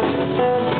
Música